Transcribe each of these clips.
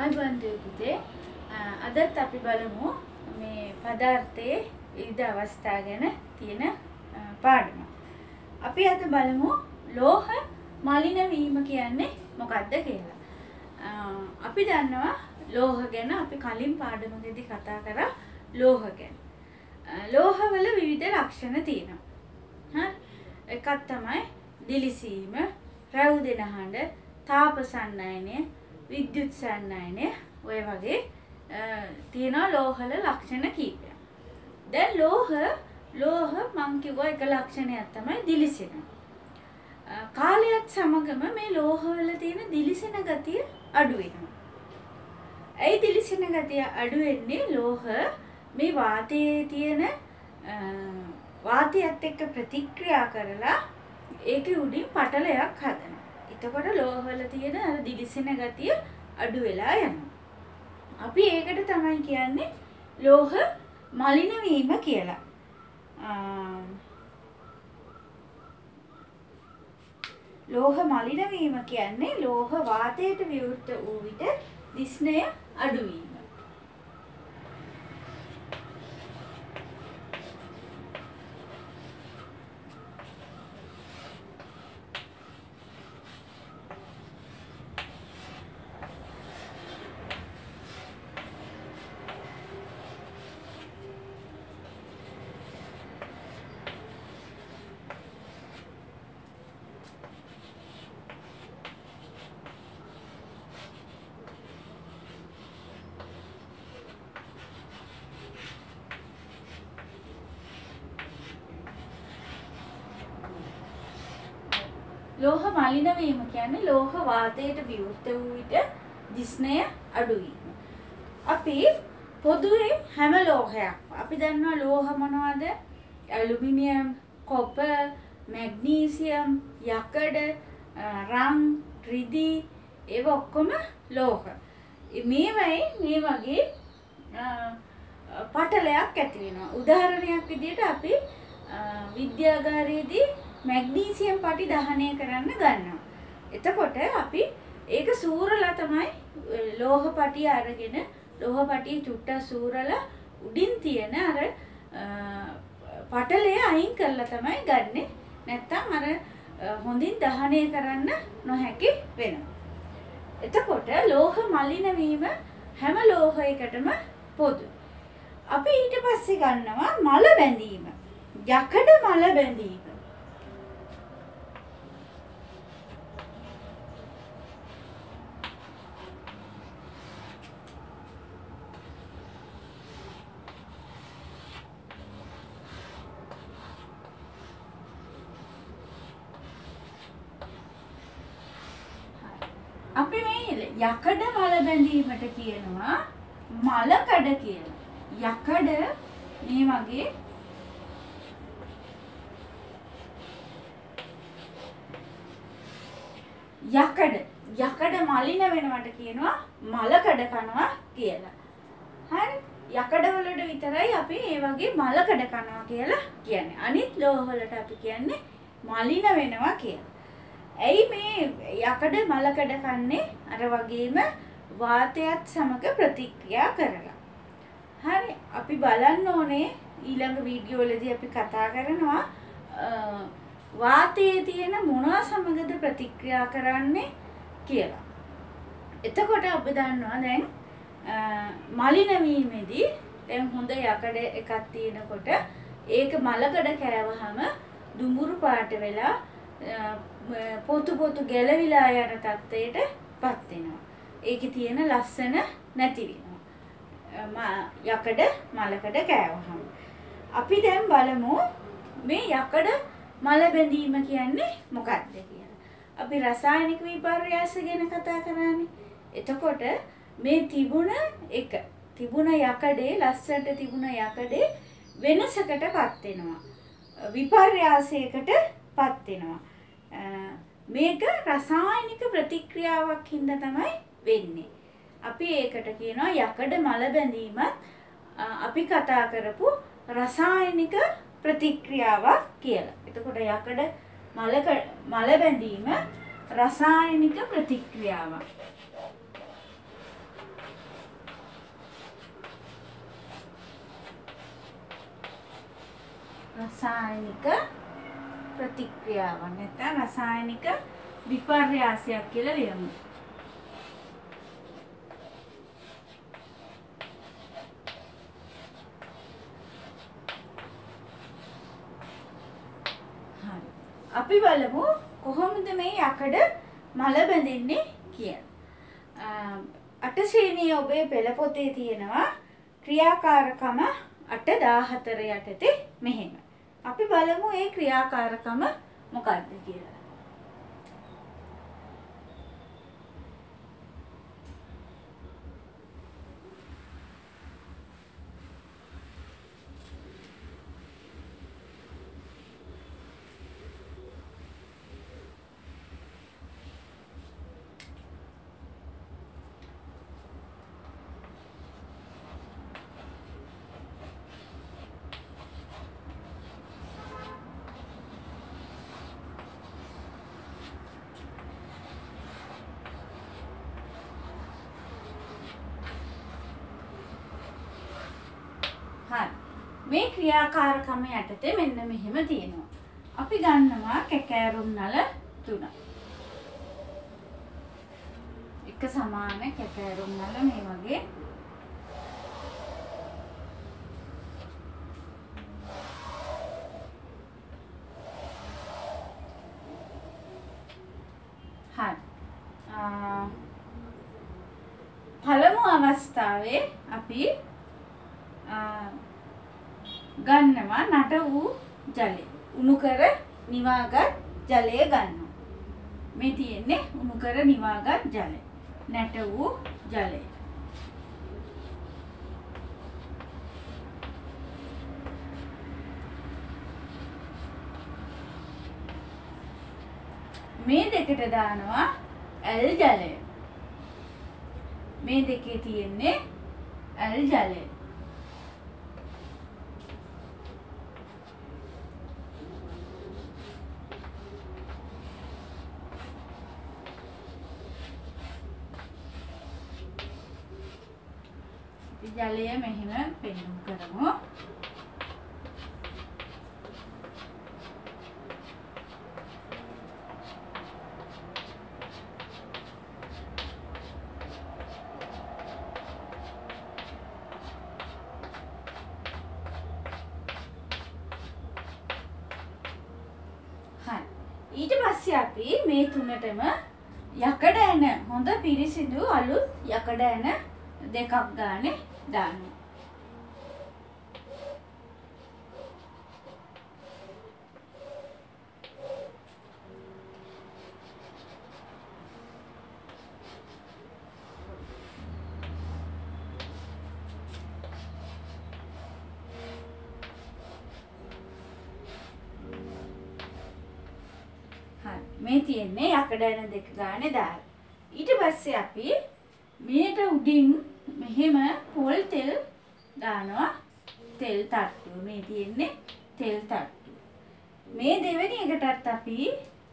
ආයිබන්දේ පුතේ අදත් අපි බලමු මේ පදාර්ථයේ විවිධ අවස්ථා ගැන තියෙන පාඩම. අපි අද බලමු ලෝහ මලින වීම කියන්නේ මොකක්ද කියලා. අපි දන්නවා ලෝහ ගැන අපි කලින් පාඩමකදී කතා කරා ලෝහ ගැන. ලෝහවල විවිධ ලක්ෂණ තියෙනවා. හරි? එකක් තමයි දිලිසීම, රැවුදෙන හඬ, තාප සන්නයනය, විද්‍යුත් සන්නයනය ඔය වගේ තියෙනවා ලෝහල ලක්ෂණ කීපයක්. දැන් ලෝහ ලෝහ මං කිව්වා එක ලක්ෂණයක් තමයි දිලිසෙන. කාලයත් සමගම මේ ලෝහවල තියෙන දිලිසෙන ගතිය අඩු වෙනවා. ඇයි දිලිසෙන ගතිය අඩු වෙන්නේ? ලෝහ මේ වාතයේ තියෙන වාතයත් එක්ක ප්‍රතික්‍රියා කරලා ඒකේ උඩින් පටලයක් හදනවා. එතකොට ලෝහවල තියෙන අර දිලිසෙන ගතිය අඩු වෙලා යනවා. අපි ඒකට තමයි කියන්නේ ලෝහ මලින වීම කියලා. ලෝහ මලින වීම කියන්නේ ලෝහ වාතයට විවෘත වූ විට දිස්නය අඩු වීම. ලෝහ මලින වීම කියන්නේ ලෝහ වාතයට විවෘත වූ විට දිස්නය අඩු වීම. අපි පොදුවේ හැම ලෝහයක් අපි දන්නවා ලෝහ මොනවද? ඇලුමිනියම්, කොපර්, මැග්නීසියම්, යකඩ, රම්, රිදී ඒව ඔක්කොම ලෝහ. මේවයි මේ වගේ පටලයක් ඇති වෙනවා. උදාහරණයක් විදිහට අපි විද්‍යාගාරයේදී මැග්නීසියම් පටි දහනය කරන්න ගන්නවා. එතකොට අපි ඒක සූරලා තමයි ලෝහ පටිය අරගෙන ලෝහ පටිය චුට්ටක් සූරලා උඩින් තියෙන අර පටලය අයින් කරලා තමයි ගන්නෙ. නැත්තම් අර හොඳින් දහනය කරන්න නොහැකි වෙනවා. එතකොට ලෝහ මලින වීම හැම ලෝහයකටම පොදු. අපි ඊට පස්සේ ගන්නවා මල බැඳීම. යකඩ මල බැඳීම. අපි මේ යකඩ මල බැඳීමට කියනවා මලකඩ කියලා. යකඩ මේ වගේ යකඩ යකඩ මලින වෙනවට කියනවා මලකඩ කනවා කියලා. හරි? යකඩ වලට විතරයි අපි ඒ වගේ මලකඩ කනවා කියලා කියන්නේ. අනිත් ලෝහ වලට අපි කියන්නේ මලින වෙනවා කියලා. ඇයි මේ යකඩ මලකඩ කන්නේ අර වගේම වාතයත් සමග ප්‍රතික්‍රියා කරලා. හරි අපි බලන්න ඕනේ ඊළඟ වීඩියෝ වලදී අපි කතා කරනවා වාතයේ තියෙන මොනවා සමගද ප්‍රතික්‍රියා කරන්නේ කියලා. එතකොට අපි දන්නවා දැන් මලින වීමේදී දැන් හොඳ යකඩ එකක් තියෙනකොට ඒක මලකඩ කෑවහම දුඹුරු පාට වෙලා පොතු පොතු ගැලවිලා යන තත්ත්වයට පත් වෙනවා. ඒකේ තියෙන ලස්සන නැති වෙනවා. යකඩ මලකඩ කෑවහම. අපි දැන් බලමු මේ යකඩ මල බැඳීම කියන්නේ මොකක්ද කියලා. අපි රසායනික විපර්යාස ගැන කතා කරානේ. එතකොට මේ තිබුණ එක තිබුණ යකඩේ ලස්සනට තිබුණ යකඩේ වෙනසකටපත් වෙනවා. විපර්යාසයකටපත් වෙනවා. මේක රසායනික ප්‍රතික්‍රියාවක් හින්දා තමයි වෙන්නේ. අපි ඒකට කියනවා යකඩ මල බැඳීමත් අපි කතා කරපු රසායනික ප්‍රතික්‍රියාවක් කියලා. එතකොට යකඩ මල මල බැඳීම රසායනික ප්‍රතික්‍රියාවක්. රසායනික ප්‍රතික්‍රියාවක් නැත්නම් රසායනික විපර්යාසයක් කියලා ලියමු. හරි. අපි බලමු කොහොමද මේ යකඩ මල බැඳෙන්නේ කියලා. අට ශ්‍රේණිය ඔබේ පෙළ පොතේ තියෙනවා ක්‍රියාකාරකම 814 යටතේ මෙහෙම. අපි බලමු ඒ ක්‍රියාකාරකම මොකක්ද කියලා. හරි. මේ ක්‍රියාකාරකම යටතේ මෙන්න මෙහෙම තියෙනවා. අපි ගන්නවා කැකෑරුම් නල තුන. එක සමාන කැකෑරුම් නල මේ වගේ හරි. ආ, පළමු අවස්ථාවේ අපි ආ, ගන්නවා නට වූ ජලය. උණු කර නිවාගත් ජලය ගන්නවා. මේ තියෙන්නේ උණු කර නිවාගත් ජලය. නැට වූ ජලය. මේ දෙකට දානවා ඇල් ජලය. මේ දෙකේ තියෙන්නේ ඇල් ජලය. ජලය මෙහෙම පෙන්නුම් කරමු. හරි. ඊට පස්සේ අපි මේ තුනටම යකඩ ඇන හොඳ පිරිසිදු අලුත් යකඩ ඇන දෙකක් ගානේ දානවා. හරි මේ තියෙන්නේ යකඩ ඇන දෙක ගානේ දාලා. ඊට පස්සේ අපි මේට උඩින් මෙහෙම පොල් තෙල් දානවා. තෙල් තට්ටුව මේ තියෙන්නේ තෙල් තට්ටුව මේ දෙවෙනි එකටත් අපි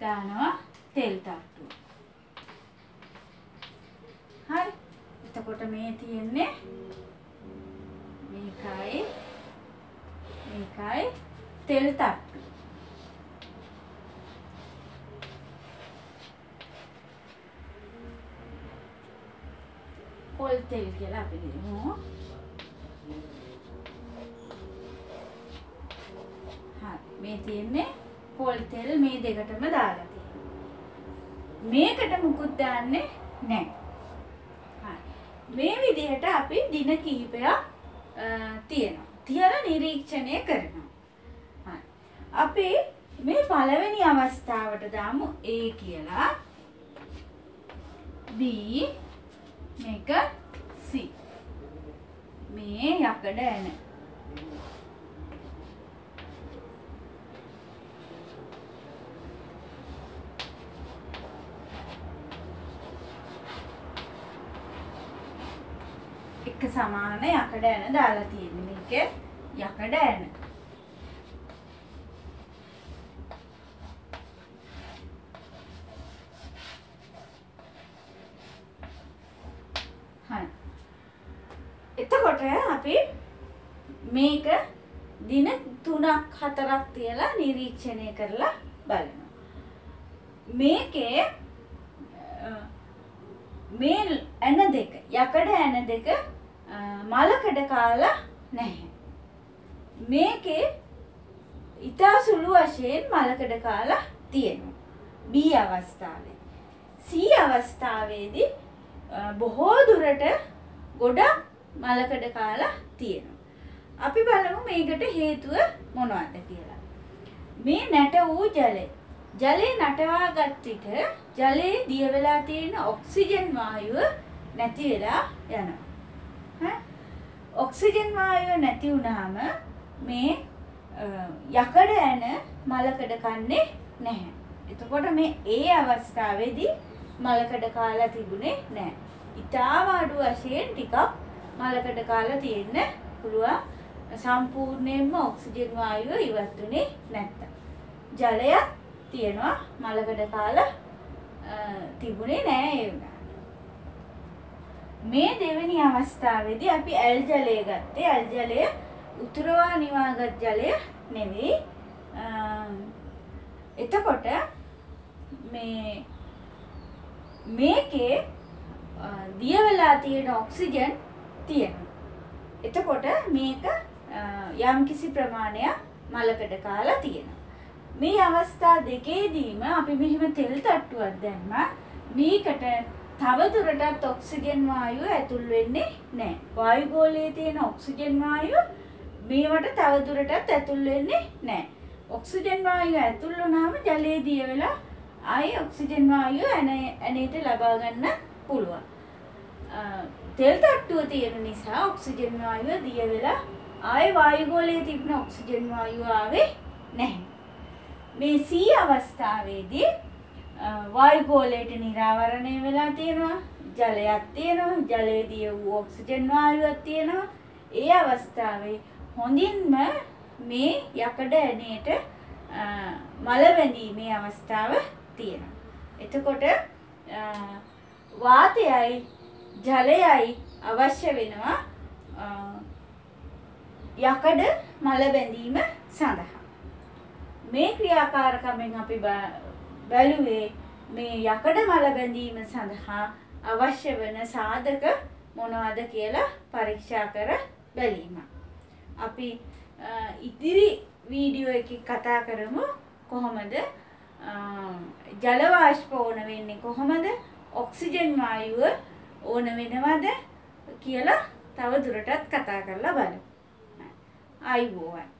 දානවා තෙල් තට්ටුව හරි. එතකොට මේ තියෙන්නේ මේකයි. මේකයි තෙල් තට්ටු පොල් තෙල් කියලා අපි ලියමු. හරි මේ තියෙන්නේ පොල් තෙල් මේ දෙකටම දාලා තියෙනවා. මේකට මුකුත් දාන්නේ නැහැ. හරි. මේ විදිහට අපි දින කිහිපයක් අ, තියෙනවා. තියලා නිරීක්ෂණය කරනවා. හරි. අපි මේ පළවෙනි අවස්ථාවට දාමු A කියලා. B මේක C. මේ යකඩ ඇන. එක සමාන යකඩ ඇන දාලා තියෙන්නේ මේකේ යකඩ ඇන. හරි. එතකොට අපි මේක දින 3ක් 4ක් තියලා නිරීක්ෂණය කරලා බලනවා. මේකේ මේ ඇන දෙක යකඩ ඇන දෙක මලකඩ කාලා නැහැ. මේකේ ඉතා සුළු වශයෙන් මලකඩ කාලා තියෙනවා. B අවස්ථාවේ. C අවස්ථාවේදී බොහෝ දුරට ගොඩක් මලකඩ කාලා තියෙනවා. අපි බලමු මේකට හේතුව මොනවද කියලා. මේ නැට වූ ජලය. ජලය නටවාගත් විට ජලයේ දිය වෙලා තියෙන ඔක්සිජන් වායුව නැති වෙලා යනවා. ඔක්සිජන් වායුව නැති වුණාම මේ යකඩ ඇන මලකඩ කන්නේ නැහැ. එතකොට මේ ඒ අවස්ථාවේදී මලකඩ කාලා තිබුණේ නැහැ. ඉතාම අඩු වශයෙන් ටිකක් මලකඩ කාලා තියෙන්න පුළුවන්. සම්පූර්ණයෙන්ම ඔක්සිජන් වායුව ඉවත් වුණේ නැත්තම්. ජලයක් තියෙනවා මලකඩ කාලා තිබුණේ නෑ ඒ මේ දෙවෙනි අවස්ථාවේදී අපි ඇල් ජලය ගත්තේ ඇල් ජලය උතුරවා නිවාගත් ජලය නෙවෙයි එතකොට මේ මේකේ දිය වෙලා තියෙන ඔක්සිජන් තියෙනවා. එතකොට මේක යම්කිසි ප්‍රමාණයක් මලකඩ කාලා තියෙනවා. මේ අවස්ථා දෙකේදීම අපි මෙහෙම තෙල් තට්ටුවක් දැම්මා. මේකට තවදුරටත් ඔක්සිජන් වායුව ඇතුල් වෙන්නේ නැහැ. වායුගෝලයේ තියෙන ඔක්සිජන් වායුව මේවට තවදුරටත් ඇතුල් වෙන්නේ නැහැ. ඔක්සිජන් වායුව ඇතුල් වුණාම ජලයේ දිය වෙලා ආයේ ඔක්සිජන් වායුව ඇනේට ලබා ගන්න පුළුවන්. තෙල් තට්ටුව තියෙන නිසා ඔක්සිජන් වායුව දිය වෙලා ආයේ වායුගෝලයේ තිබෙන ඔක්සිජන් වායුව ආවේ නැහැ. මේ C අවස්ථාවේදී වායුගෝලයට නිරාවරණය වෙලා තියෙනවා ජලයක් තියෙනවා ජලයේ දිය වූ ඔක්සිජන් වායුවක් තියෙනවා ඒ අවස්ථාවේ හොඳින්ම මේ යකඩ ඇනේට මල බැඳීමේ අවස්ථාව තියෙනවා. එතකොට වාතයයි ජලයයි අවශ්‍ය වෙනවා යකඩ මල බැඳීම සඳහා. මේ ක්‍රියාකාරකමෙන් අපි බැලුවේ මේ යකඩ මල බැඳීම සඳහා අවශ්‍ය වන සාධක මොනවද කියලා පරීක්ෂා කර බැලීම. අපි ඉදිරි වීඩියෝ එක කතා කරමු කොහොමද ජල වාෂ්ප ඕන වෙන්නේ කොහොමද ඔක්සිජන් වායුව ඕන වෙනවද කියලා තව දුරටත් කතා කරලා බලමු. ආයිබෝවන්